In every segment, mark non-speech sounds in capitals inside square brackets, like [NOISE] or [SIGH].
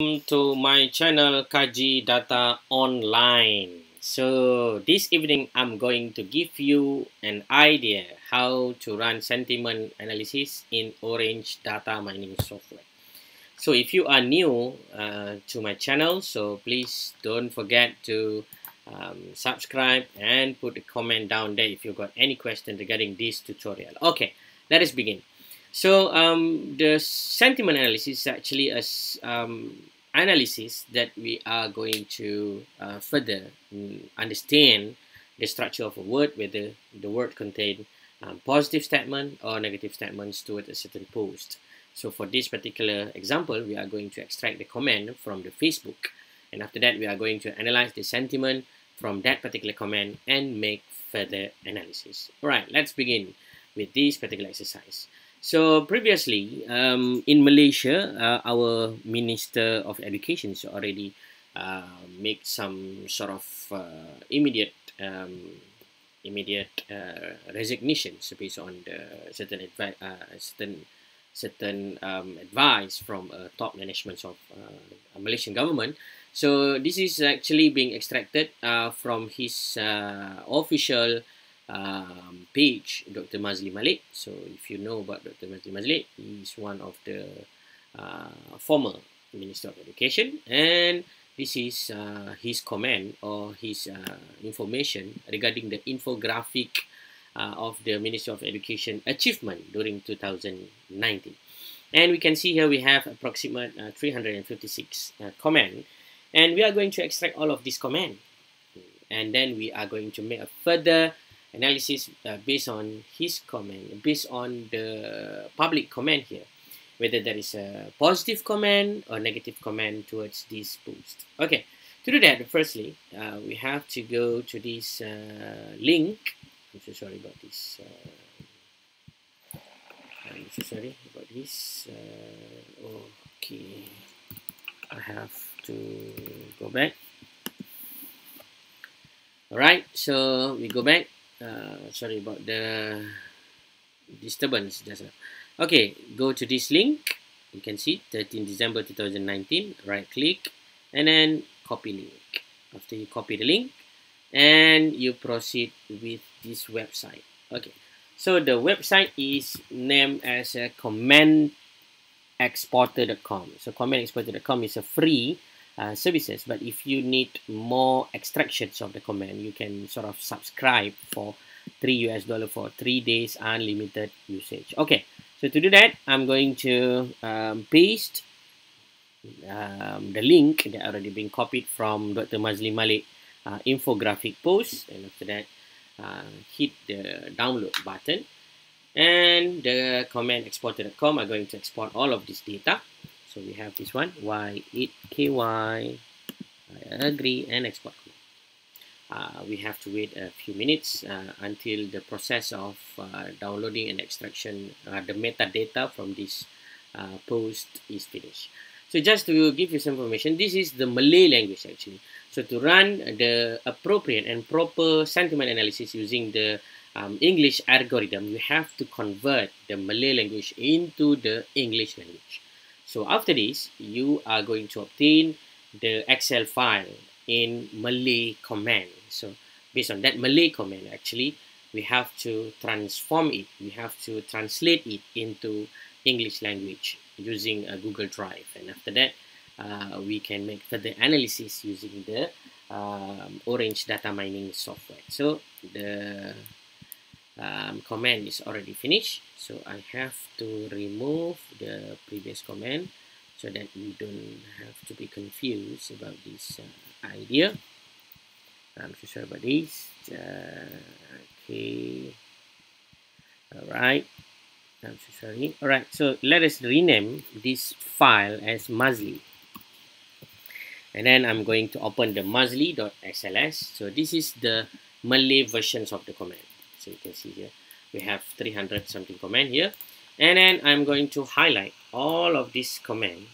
Welcome to my channel Kaji Data Online. So this evening I'm going to give you an idea how to run sentiment analysis in Orange data mining software. So if you are new uh, to my channel, so please don't forget to um, subscribe and put a comment down there if you've got any question regarding this tutorial. Okay, let us begin. So um, the sentiment analysis is actually a um, analysis that we are going to uh, further mm, understand the structure of a word, whether the word contain um, positive statement or negative statements towards a certain post. So for this particular example, we are going to extract the comment from the Facebook. And after that, we are going to analyze the sentiment from that particular comment and make further analysis. All right, let's begin with this particular exercise. So previously, um, in Malaysia, uh, our Minister of Education has already uh, made some sort of uh, immediate um, immediate uh, resignations based on the certain advice, uh, certain certain um, advice from top management of uh, Malaysian government. So this is actually being extracted uh, from his official um, page, Dr. Mazli Malik. So if you know about Dr. Mazli Malik, he's one of the uh, former Minister of Education and this is uh, his comment or his uh, information regarding the infographic uh, of the Minister of Education achievement during 2019. And we can see here we have approximate uh, 356 uh, comment and we are going to extract all of this comment and then we are going to make a further analysis uh, based on his comment, based on the public comment here, whether there is a positive comment or negative comment towards this post. Okay, to do that, firstly, uh, we have to go to this uh, link. I'm so sorry about this. Uh, I'm so sorry about this. Uh, okay, I have to go back. Alright, so we go back uh, sorry about the disturbance just now. Okay, go to this link. You can see 13 December 2019. Right click and then copy link. After you copy the link and you proceed with this website. Okay, so the website is named as a commentexporter.com. So commentexporter.com is a free uh, services but if you need more extractions of the comment you can sort of subscribe for 3 US dollar for 3 days unlimited usage okay so to do that I'm going to um, paste um, the link that already been copied from Dr. Maszlee Malik uh, infographic post and after that uh, hit the download button and the comment exporter.com are going to export all of this data so we have this one, y it ky, I agree, and export. Uh, we have to wait a few minutes uh, until the process of uh, downloading and extraction uh, the metadata from this uh, post is finished. So just to give you some information, this is the Malay language actually. So to run the appropriate and proper sentiment analysis using the um, English algorithm, you have to convert the Malay language into the English language. So after this, you are going to obtain the Excel file in Malay command. So based on that Malay command, actually, we have to transform it. We have to translate it into English language using a Google Drive. And after that, uh, we can make further analysis using the um, Orange data mining software. So the um, command is already finished so I have to remove the previous command so that you don't have to be confused about this uh, idea. I'm so sorry about this. Uh, okay. Alright. I'm so sorry. Alright so let us rename this file as Mazli. And then I'm going to open the mazli.xls so this is the Malay versions of the command so you can see here we have 300 something command here and then I'm going to highlight all of this command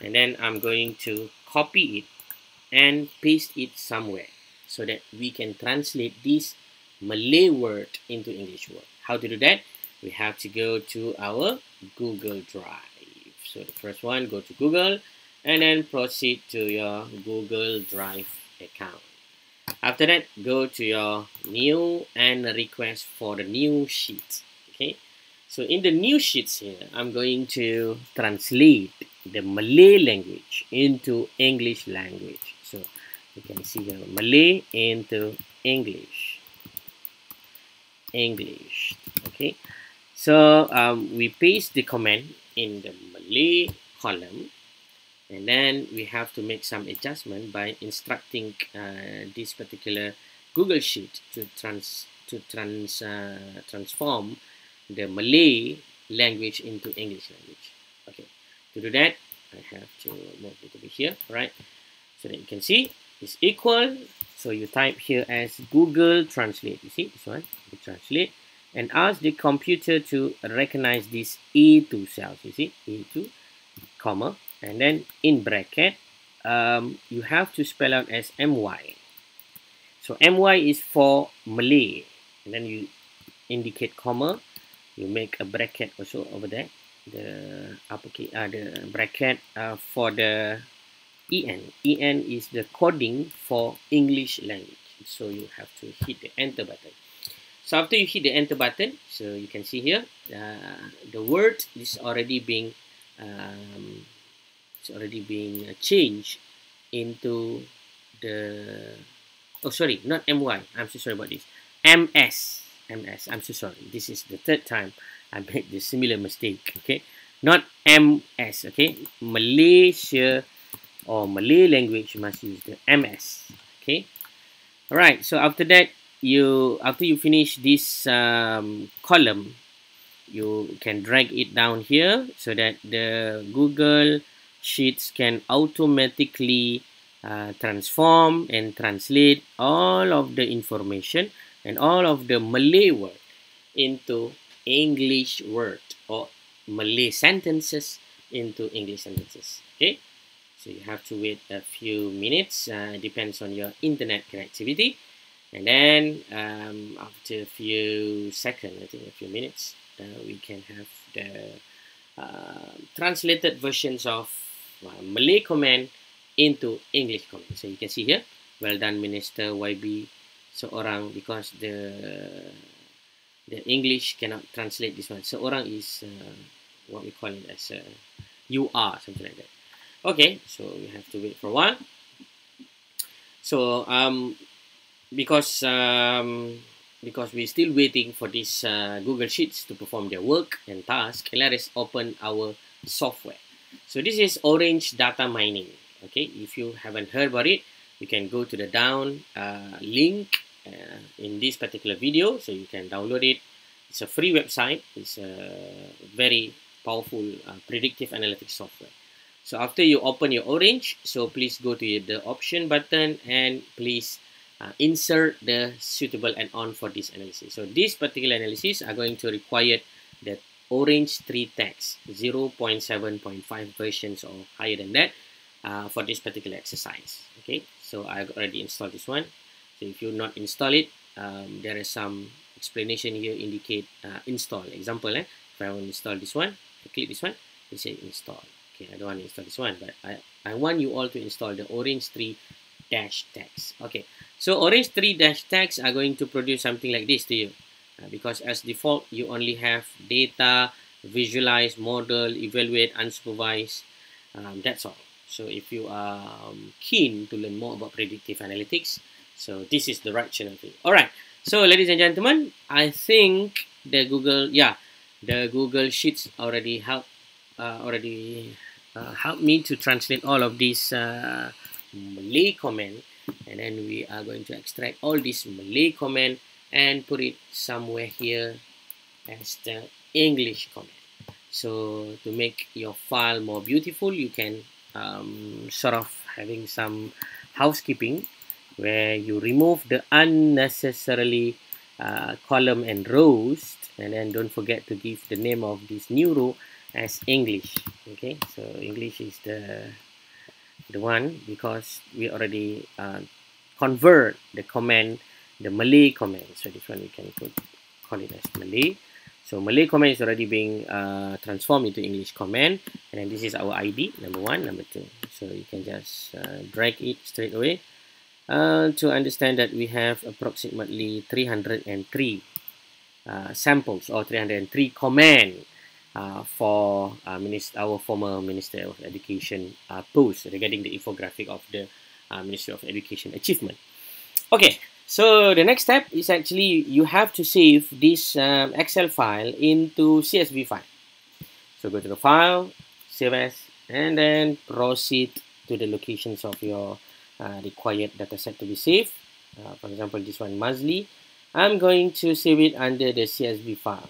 and then I'm going to copy it and paste it somewhere so that we can translate this Malay word into English word. How to do that? We have to go to our Google Drive. So the first one, go to Google and then proceed to your Google Drive account. After that, go to your new and request for the new sheet. Okay, so in the new sheets here, I'm going to translate the Malay language into English language. So you can see the Malay into English. English. Okay, so um, we paste the command in the Malay column and then we have to make some adjustment by instructing uh, this particular Google Sheet to trans to trans uh, transform the Malay language into English language. Okay, to do that, I have to move it over here, right? So that you can see is equal. So you type here as Google Translate. You see this one, you translate, and ask the computer to recognize this A2 cells. You see A2, comma, and then in bracket um, you have to spell out as my so my is for Malay. And then you indicate comma. You make a bracket also over there. The uppercase uh, the bracket uh, for the en en is the coding for English language. So you have to hit the enter button. So after you hit the enter button so you can see here uh, the word is already being um, it's already being uh, changed into the oh sorry not my i'm so sorry about this. Ms ms i'm so sorry. This is the third time i made this similar mistake okay? Not ms okay? Malaysia or malay language you must use the ms okay? All right so after that you after you finish this um, column you can drag it down here so that the google sheets can automatically uh, transform and translate all of the information and all of the Malay word into English word or Malay sentences into English sentences. Okay, so you have to wait a few minutes. Uh, depends on your internet connectivity, and then um, after a few seconds, I think a few minutes, uh, we can have the uh, translated versions of Malay command into English command. So you can see here, well done Minister YB seorang because the the English cannot translate this one. Seorang is uh, what we call it as a you are something like that. Okay, so we have to wait for a while. So um, because um, because we're still waiting for this uh, Google Sheets to perform their work and task, let us open our software. So this is Orange Data Mining. Okay, if you haven't heard about it, you can go to the down uh, link uh, in this particular video, so you can download it. It's a free website. It's a very powerful uh, predictive analytics software. So after you open your Orange, so please go to the option button and please uh, insert the suitable add-on for this analysis. So this particular analysis are going to require the Orange 3 text 0.7.5 versions or higher than that uh, for this particular exercise okay? So I've already installed this one. So if you not install it um, there is some explanation here indicate uh, install. Example eh? if I want to install this one I click this one it say install. Okay I don't want to install this one but I, I want you all to install the Orange 3 dash text okay so Orange 3 dash text are going to produce something like this to you because as default you only have data visualize model evaluate unsupervised. Um, that's all. So if you are um, keen to learn more about predictive analytics so this is the right channel for you. All right. So ladies and gentlemen i think the google yeah the google sheets already help uh, already uh, helped me to translate all of these uh, malay comment. And then we are going to extract all these malay comment and put it somewhere here as the English comment. So to make your file more beautiful, you can um, sort of having some housekeeping where you remove the unnecessarily uh, column and rows and then don't forget to give the name of this new row as English okay so English is the the one because we already uh, convert the command the Malay command. So this one we can put call it as Malay. So Malay command is already being uh, transformed into English command. And then this is our ID, number one, number two. so you can just uh, drag it straight away uh, to understand that we have approximately 303 uh, samples or 303 command uh, for uh, our former Minister of Education post regarding the infographic of the Ministry of Education achievement. Okay, so the next step is actually you have to save this um, Excel file into CSV file. So go to the file, save as, and then proceed to the locations of your uh, required dataset to be saved. Uh, for example, this one Mazli. I'm going to save it under the CSV file.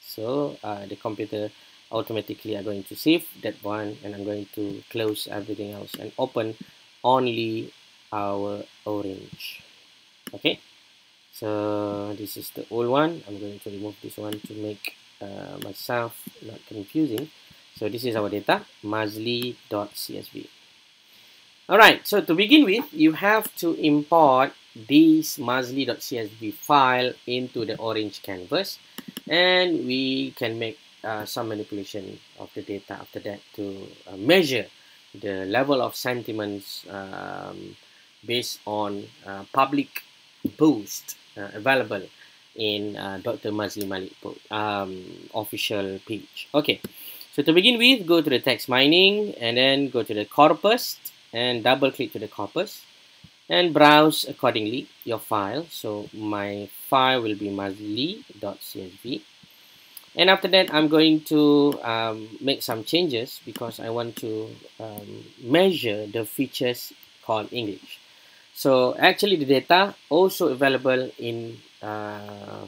So uh, the computer automatically are going to save that one and I'm going to close everything else and open only our orange. Okay, so this is the old one. I'm going to remove this one to make uh, myself not confusing. So this is our data, mazli.csv. Alright, so to begin with, you have to import this mazli.csv file into the orange canvas and we can make uh, some manipulation of the data after that to uh, measure the level of sentiments um, based on uh, public boost uh, available in uh, Dr. Maszlee Malik um, official page. Okay, so to begin with, go to the text mining and then go to the corpus and double click to the corpus and browse accordingly your file so my file will be mazli.csv and after that I'm going to um, make some changes because I want to um, measure the features called English so actually the data also available in uh,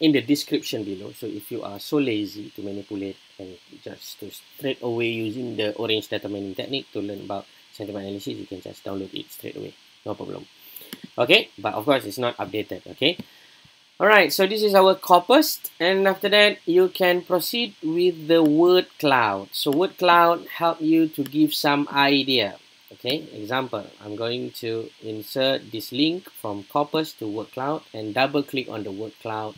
in the description below. So if you are so lazy to manipulate and just to straight away using the orange data mining technique to learn about sentiment analysis you can just download it straight away. No problem. Okay? But of course it's not updated. Okay? Alright. So this is our corpus. And after that you can proceed with the word cloud. So word cloud help you to give some idea okay example I'm going to insert this link from corpus to word cloud and double click on the word cloud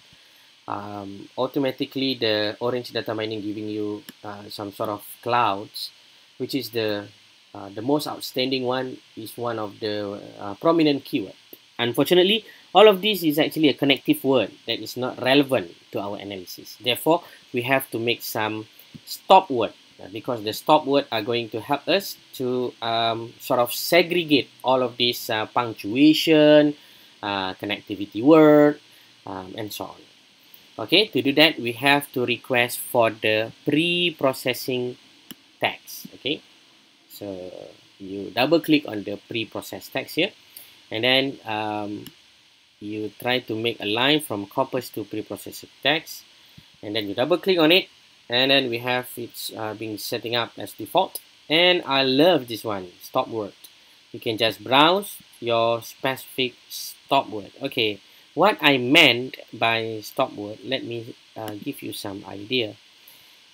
um, automatically the orange data mining giving you uh, some sort of clouds which is the uh, the most outstanding one is one of the uh, prominent keyword. Unfortunately, all of this is actually a connective word that is not relevant to our analysis. Therefore, we have to make some stop word because the stop word are going to help us to um, sort of segregate all of this uh, punctuation, uh, connectivity word, um, and so on. Okay, to do that, we have to request for the pre-processing text. Okay, so you double click on the pre-processed text here and then um, you try to make a line from corpus to pre-processed text and then you double click on it and then we have it uh, being setting up as default. And I love this one stop word you can just browse your specific stop word okay what I meant by stop word let me uh, give you some idea.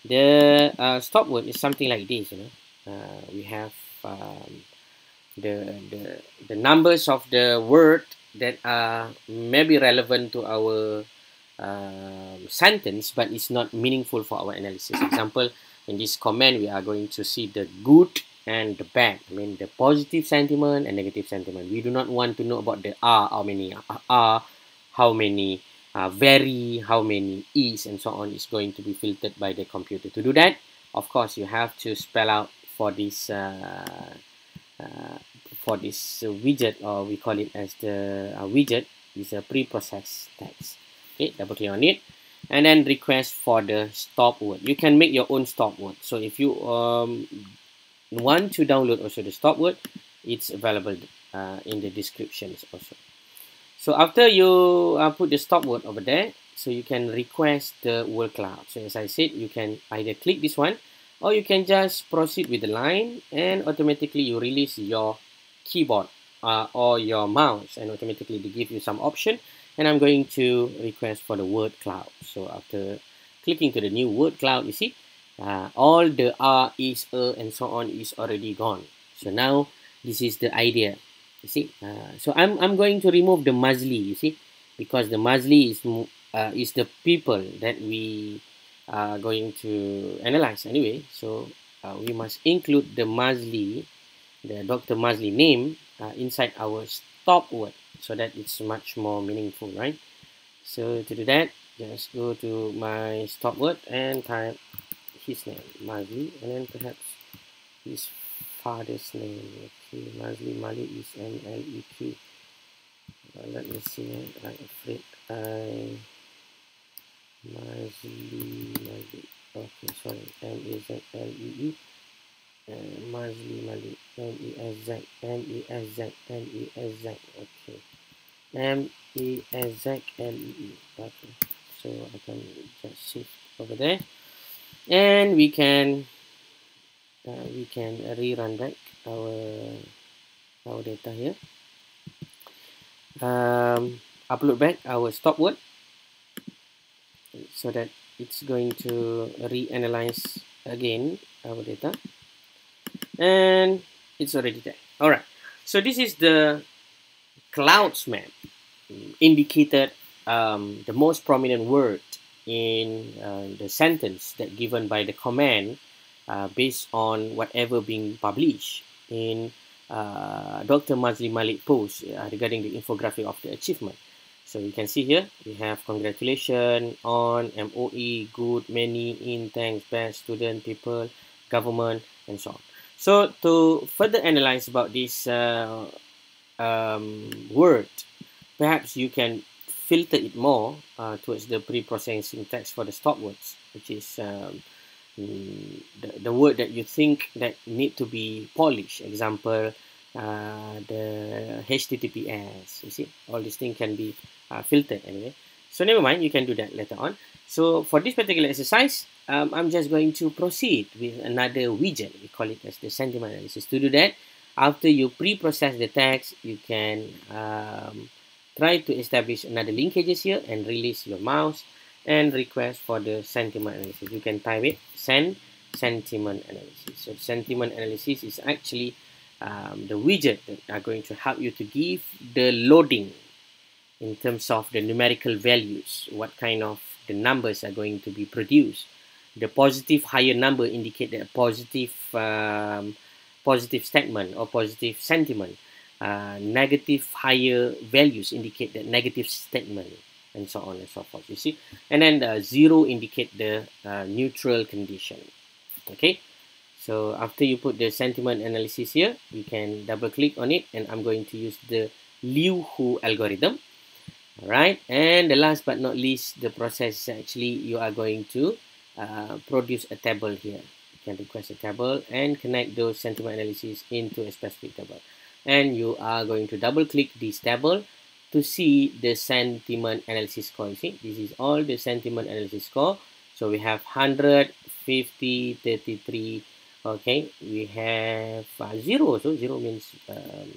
The uh, stop word is something like this you know. Uh, we have um, the, the, the numbers of the word that are maybe relevant to our um, sentence but it's not meaningful for our analysis. [COUGHS] Example, in this comment we are going to see the good and the bad. I mean the positive sentiment and negative sentiment. We do not want to know about the are, how many are, how many uh, very, how many is and so on is going to be filtered by the computer. To do that, of course, you have to spell out for this uh, uh, for this widget or we call it as the uh, widget is a pre-processed text double click on it and then request for the stop word. You can make your own stop word. So if you um, want to download also the stop word it's available uh, in the descriptions also. So after you uh, put the stop word over there so you can request the word cloud. So as I said you can either click this one or you can just proceed with the line and automatically you release your keyboard uh, or your mouse and automatically they give you some option and I'm going to request for the word cloud. So after clicking to the new word cloud you see uh, all the R is a and so on is already gone. So now this is the idea you see. Uh, so I'm, I'm going to remove the Mazli you see because the Mazli is uh, is the people that we are going to analyze anyway. So uh, we must include the Mazli the Dr. Maszlee name uh, inside our stop word so that it's much more meaningful, right? So to do that, just go to my stop word and type his name, Mazli, and then perhaps his father's name. Okay, Mazli Malik is M L E K. Uh, let me see. I'm afraid I Mazli Malik. Okay, sorry. M A Z L E Mazli Malik. M E S Z. M E S Z. M E S Z. Okay. M E S Z L E E. Okay. So I can just shift over there, and we can uh, we can rerun back our our data here. Um, upload back our stop word so that it's going to reanalyze again our data and it's already there all right so this is the clouds map indicated um, the most prominent word in uh, the sentence that given by the command uh, based on whatever being published in uh, Dr. Maszlee Malik post uh, regarding the infographic of the achievement. So you can see here, we have congratulations on MOE, good, many, in, thanks, best, student, people, government, and so on. So to further analyze about this uh, um, word, perhaps you can filter it more uh, towards the pre-processing text for the stop words, which is um, the, the word that you think that need to be polished. Example, uh, the HTTPS. You see, all these things can be uh, filtered anyway. So never mind, you can do that later on. So for this particular exercise, um, I'm just going to proceed with another widget. We call it as the sentiment analysis. To do that, after you pre-process the text, you can um, try to establish another linkages here and release your mouse and request for the sentiment analysis. You can type it send sentiment analysis. So sentiment analysis is actually um, the widget that are going to help you to give the loading in terms of the numerical values, what kind of the numbers are going to be produced. The positive higher number indicate that positive um, positive statement or positive sentiment. Uh, negative higher values indicate that negative statement and so on and so forth you see and then the zero indicate the uh, neutral condition okay so after you put the sentiment analysis here you can double click on it and I'm going to use the Liu Hu algorithm alright and the last but not least the process is actually you are going to uh, produce a table here you can request a table and connect those sentiment analysis into a specific table and you are going to double click this table to see the sentiment analysis score. You see, this is all the sentiment analysis score. So we have 100, 50, 33. Okay, we have uh, zero. So zero means um,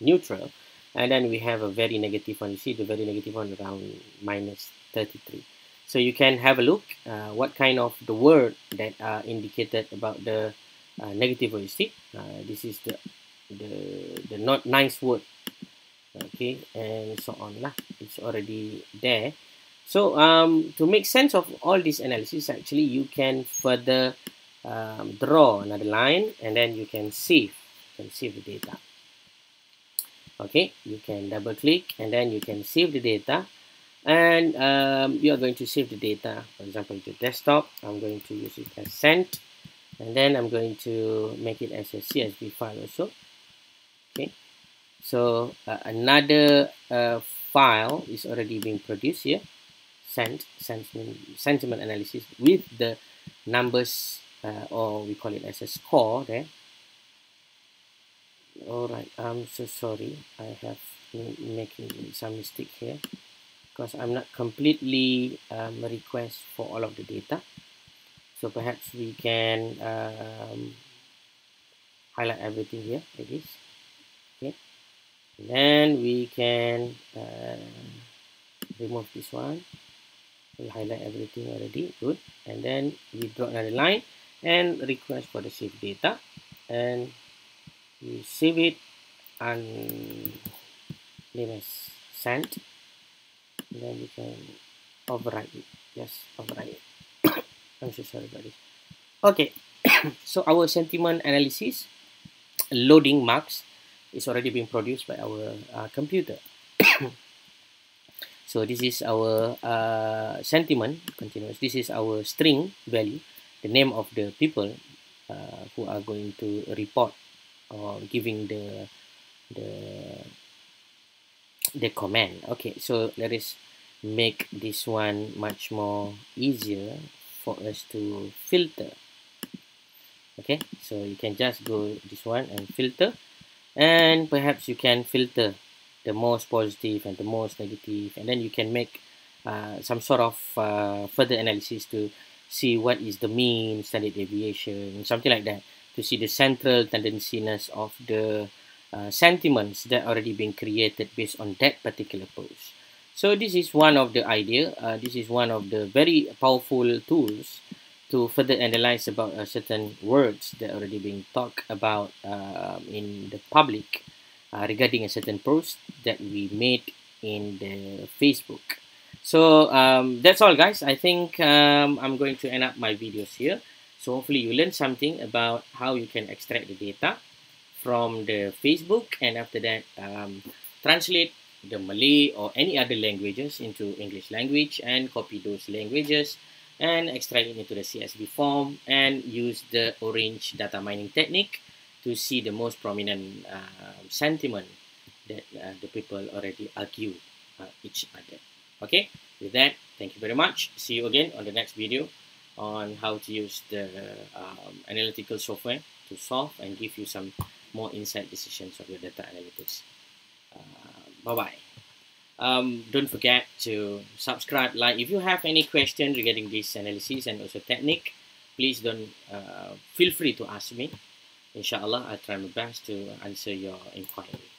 neutral. And then we have a very negative one. You see the very negative one around minus 33. So you can have a look uh, what kind of the word that are indicated about the uh, negative word. You see, uh, this is the the the not nice word okay and so on lah it's already there so um, to make sense of all this analysis actually you can further um, draw another line and then you can save you can save the data okay you can double click and then you can save the data. And um, you are going to save the data. For example to desktop I'm going to use it as sent and then I'm going to make it as a CSV file also. Okay so uh, another uh, file is already being produced here. Sent sentiment, sentiment analysis with the numbers uh, or we call it as a score there all right i'm so sorry. I have been making some mistake here. Because i'm not completely um, request for all of the data. So perhaps we can um, highlight everything here like this okay. Then we can uh, remove this one. We highlight everything already. Good. And then we draw another line and request for the save data. And we save it and name as sent then you can override it yes override it [COUGHS] i'm so sorry about this okay [COUGHS] so our sentiment analysis loading marks is already being produced by our uh, computer. [COUGHS] so this is our uh, sentiment continuous. This is our string value, the name of the people uh, who are going to report or giving the the the command. Okay, so let us make this one much more easier for us to filter. Okay so you can just go this one and filter. And perhaps you can filter the most positive and the most negative. And then you can make uh, some sort of uh, further analysis to see what is the mean standard deviation something like that to see the central tendenciness of the uh, sentiments that already been created based on that particular post so this is one of the idea uh, this is one of the very powerful tools to further analyze about uh, certain words that already being talked about uh, in the public uh, regarding a certain post that we made in the Facebook. So um, that's all guys. I think um, I'm going to end up my videos here. So hopefully you learn something about how you can extract the data from the Facebook and after that um, translate the Malay or any other languages into English language and copy those languages and extract it into the CSV form and use the orange data mining technique to see the most prominent uh, sentiment that uh, the people already argue uh, each other. Okay, with that, thank you very much. See you again on the next video on how to use the um, analytical software to solve and give you some more insight decisions of your data analytics. Uh, bye-bye. Um, don't forget to subscribe. Like if you have any question regarding this analysis and also technique please don't uh, feel free to ask me. Inshallah i'll try my best to answer your inquiry.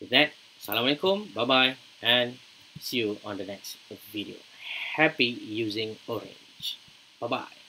With that assalamualaikum bye bye and see you on the next video. Happy using orange bye bye